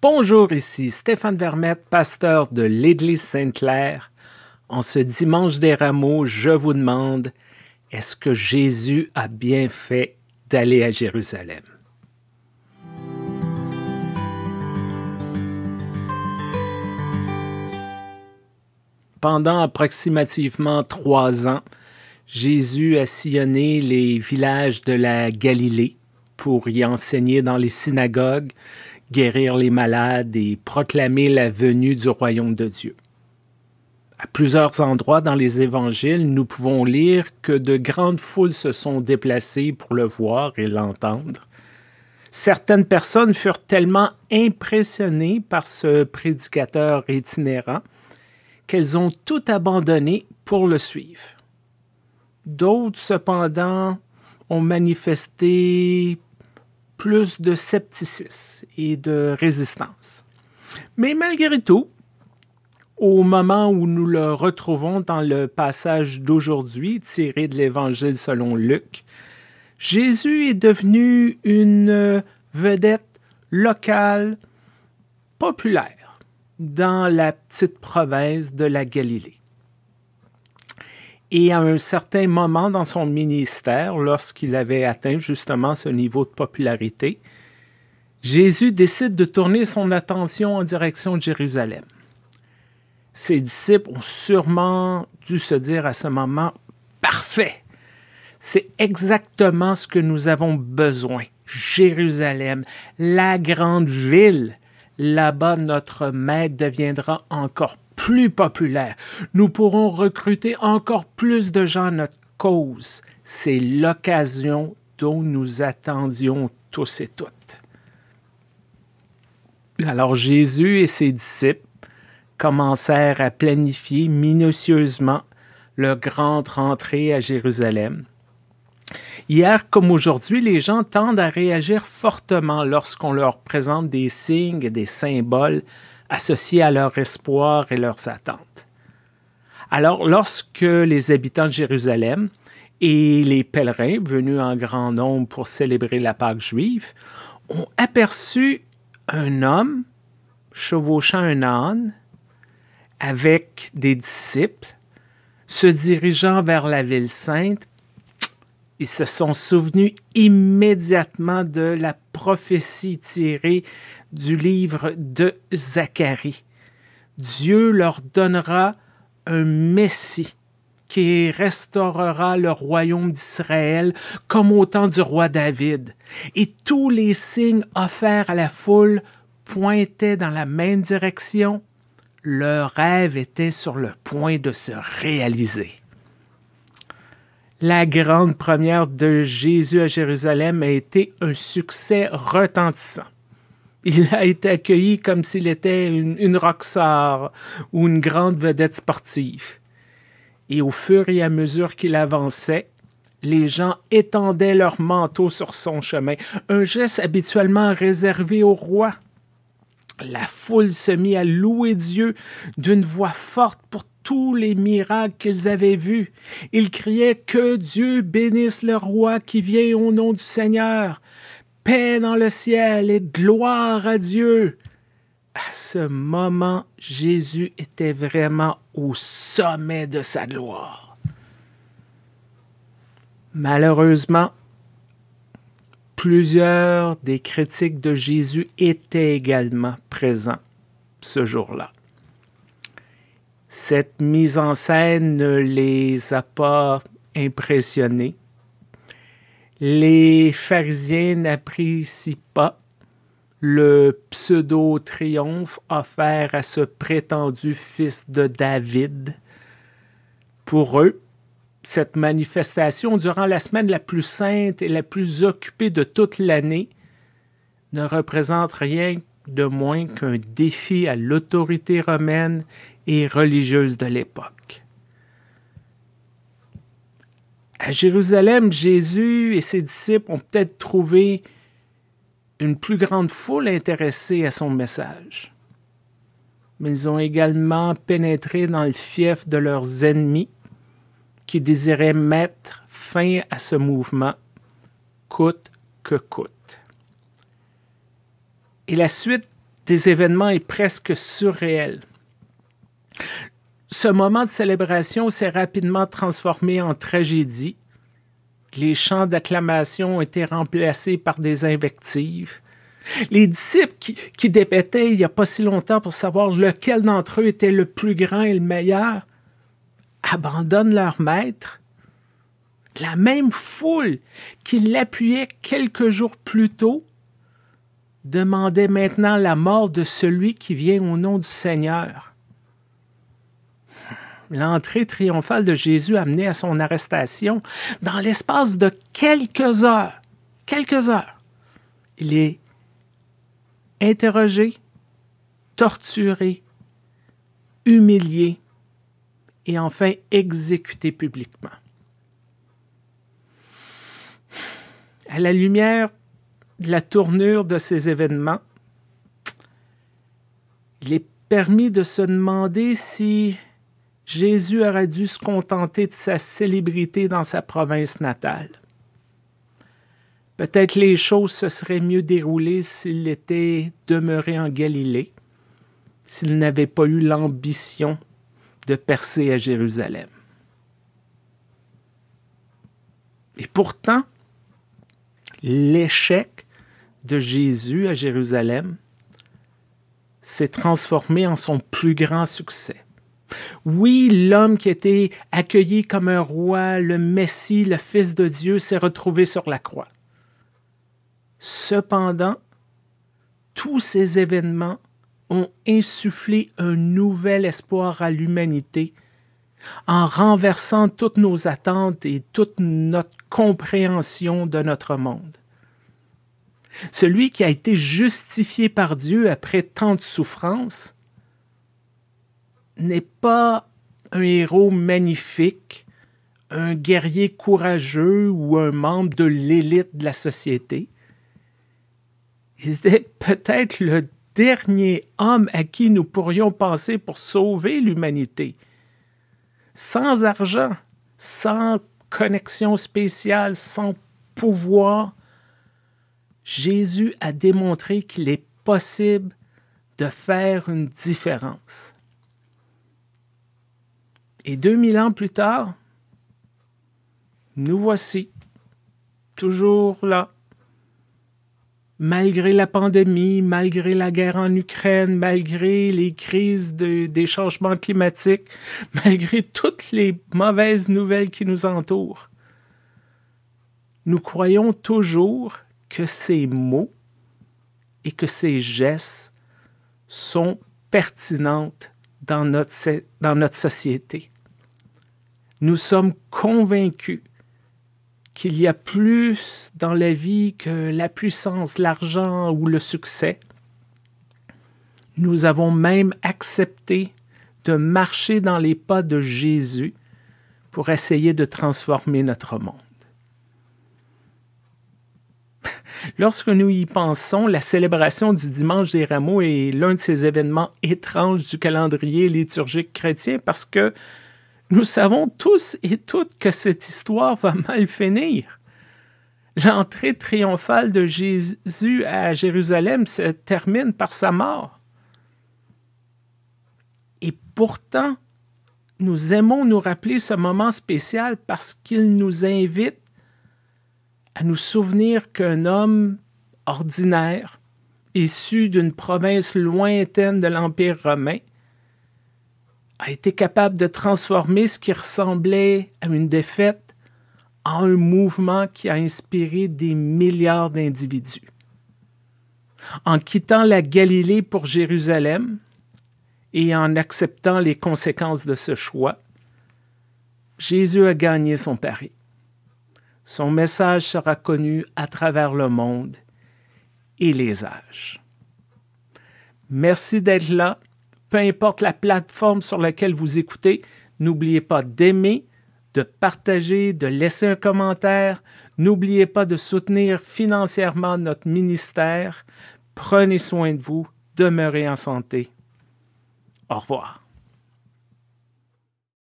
Bonjour, ici Stéphane Vermette, pasteur de l'Église Sainte-Claire. En ce dimanche des rameaux, je vous demande, est-ce que Jésus a bien fait d'aller à Jérusalem? Pendant approximativement trois ans, Jésus a sillonné les villages de la Galilée pour y enseigner dans les synagogues, guérir les malades et proclamer la venue du royaume de Dieu. À plusieurs endroits dans les évangiles, nous pouvons lire que de grandes foules se sont déplacées pour le voir et l'entendre. Certaines personnes furent tellement impressionnées par ce prédicateur itinérant qu'elles ont tout abandonné pour le suivre. D'autres, cependant, ont manifesté plus de scepticisme et de résistance. Mais malgré tout, au moment où nous le retrouvons dans le passage d'aujourd'hui tiré de l'Évangile selon Luc, Jésus est devenu une vedette locale populaire dans la petite province de la Galilée. Et à un certain moment dans son ministère, lorsqu'il avait atteint justement ce niveau de popularité, Jésus décide de tourner son attention en direction de Jérusalem. Ses disciples ont sûrement dû se dire à ce moment, parfait, c'est exactement ce que nous avons besoin. Jérusalem, la grande ville. Là-bas, notre maître deviendra encore plus populaire. Nous pourrons recruter encore plus de gens à notre cause. C'est l'occasion dont nous attendions tous et toutes. Alors Jésus et ses disciples commencèrent à planifier minutieusement leur grande rentrée à Jérusalem. Hier comme aujourd'hui, les gens tendent à réagir fortement lorsqu'on leur présente des signes et des symboles associés à leur espoir et leurs attentes. Alors, lorsque les habitants de Jérusalem et les pèlerins venus en grand nombre pour célébrer la Pâque juive ont aperçu un homme chevauchant un âne avec des disciples, se dirigeant vers la ville sainte, ils se sont souvenus immédiatement de la prophétie tirée du livre de Zacharie. Dieu leur donnera un Messie qui restaurera le royaume d'Israël comme au temps du roi David. Et tous les signes offerts à la foule pointaient dans la même direction. Leur rêve était sur le point de se réaliser. La grande première de Jésus à Jérusalem a été un succès retentissant. Il a été accueilli comme s'il était une, une rockstar ou une grande vedette sportive. Et au fur et à mesure qu'il avançait, les gens étendaient leurs manteaux sur son chemin, un geste habituellement réservé au roi. La foule se mit à louer Dieu d'une voix forte pour tous les miracles qu'ils avaient vus. Ils criaient Que Dieu bénisse le roi qui vient au nom du Seigneur. Paix dans le ciel et gloire à Dieu. À ce moment, Jésus était vraiment au sommet de sa gloire. Malheureusement, plusieurs des critiques de Jésus étaient également présents ce jour-là. Cette mise en scène ne les a pas impressionnés. Les pharisiens n'apprécient pas le pseudo-triomphe offert à ce prétendu fils de David. Pour eux, cette manifestation durant la semaine la plus sainte et la plus occupée de toute l'année ne représente rien de moins qu'un défi à l'autorité romaine et religieuse de l'époque. À Jérusalem, Jésus et ses disciples ont peut-être trouvé une plus grande foule intéressée à son message. Mais ils ont également pénétré dans le fief de leurs ennemis qui désiraient mettre fin à ce mouvement coûte que coûte. Et la suite des événements est presque surréel. Ce moment de célébration s'est rapidement transformé en tragédie. Les chants d'acclamation ont été remplacés par des invectives. Les disciples qui, qui il n'y a pas si longtemps pour savoir lequel d'entre eux était le plus grand et le meilleur abandonnent leur maître. La même foule qui l'appuyait quelques jours plus tôt demandait maintenant la mort de celui qui vient au nom du Seigneur. L'entrée triomphale de Jésus a mené à son arrestation dans l'espace de quelques heures. Quelques heures. Il est interrogé, torturé, humilié et enfin exécuté publiquement. À la lumière la tournure de ces événements, il est permis de se demander si Jésus aurait dû se contenter de sa célébrité dans sa province natale. Peut-être les choses se seraient mieux déroulées s'il était demeuré en Galilée, s'il n'avait pas eu l'ambition de percer à Jérusalem. Et pourtant, l'échec de Jésus à Jérusalem s'est transformé en son plus grand succès. Oui, l'homme qui était accueilli comme un roi, le Messie, le Fils de Dieu, s'est retrouvé sur la croix. Cependant, tous ces événements ont insufflé un nouvel espoir à l'humanité en renversant toutes nos attentes et toute notre compréhension de notre monde. Celui qui a été justifié par Dieu après tant de souffrances n'est pas un héros magnifique, un guerrier courageux ou un membre de l'élite de la société. Il était peut-être le dernier homme à qui nous pourrions penser pour sauver l'humanité. Sans argent, sans connexion spéciale, sans pouvoir, Jésus a démontré qu'il est possible de faire une différence. Et 2000 ans plus tard, nous voici, toujours là, malgré la pandémie, malgré la guerre en Ukraine, malgré les crises des changements climatiques, malgré toutes les mauvaises nouvelles qui nous entourent, nous croyons toujours que ces mots et que ces gestes sont pertinentes dans notre, dans notre société. Nous sommes convaincus qu'il y a plus dans la vie que la puissance, l'argent ou le succès. Nous avons même accepté de marcher dans les pas de Jésus pour essayer de transformer notre monde. Lorsque nous y pensons, la célébration du dimanche des rameaux est l'un de ces événements étranges du calendrier liturgique chrétien parce que nous savons tous et toutes que cette histoire va mal finir. L'entrée triomphale de Jésus à Jérusalem se termine par sa mort. Et pourtant, nous aimons nous rappeler ce moment spécial parce qu'il nous invite à nous souvenir qu'un homme ordinaire, issu d'une province lointaine de l'Empire romain, a été capable de transformer ce qui ressemblait à une défaite en un mouvement qui a inspiré des milliards d'individus. En quittant la Galilée pour Jérusalem et en acceptant les conséquences de ce choix, Jésus a gagné son pari. Son message sera connu à travers le monde et les âges. Merci d'être là peu importe la plateforme sur laquelle vous écoutez, n'oubliez pas d'aimer, de partager, de laisser un commentaire. N'oubliez pas de soutenir financièrement notre ministère. Prenez soin de vous, demeurez en santé. Au revoir.